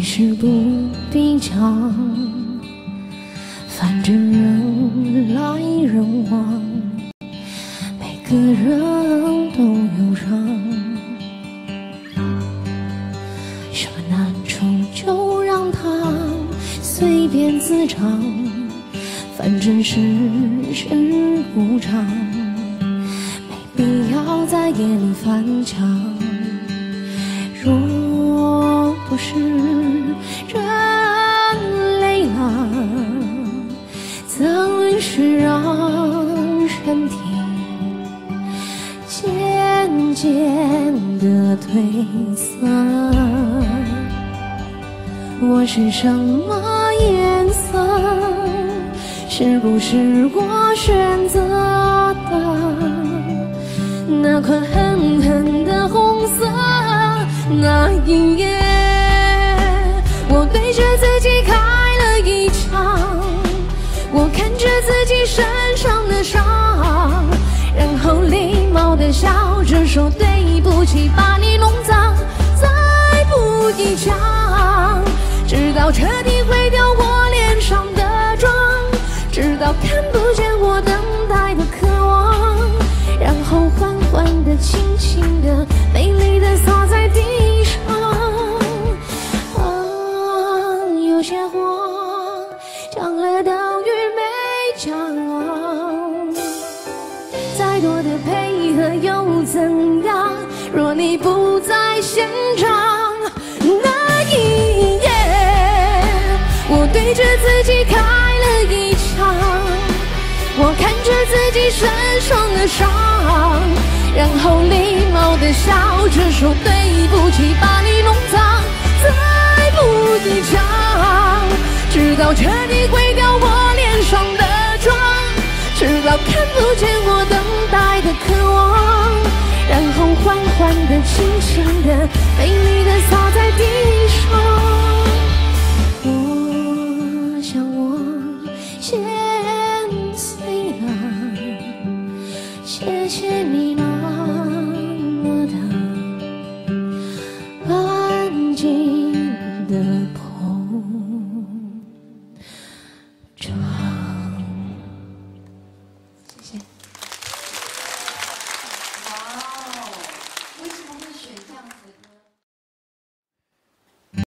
其实不必讲，反正人来人往，每个人都有伤。什么难处就让它随便滋长，反正世事无常，没必要在夜里翻墙。怎允许让身体渐渐的褪色？我是什么颜色？是不是我选择的那款狠狠的红色？那一夜，我对着的伤，然后礼貌的笑着说对不起，把你弄脏，再补一枪，直到彻底毁掉我脸上的妆，直到看不见我等待的渴望，然后缓缓的、轻轻配合又怎样？若你不在现场，那一夜，我对着自己开了一枪，我看着自己身上的伤，然后礼貌的笑着说对不起，把你弄脏，再不一讲，直到彻底都见过等待的渴望然后缓缓的轻轻的美丽的洒在地上。我想我心碎了谢谢你了。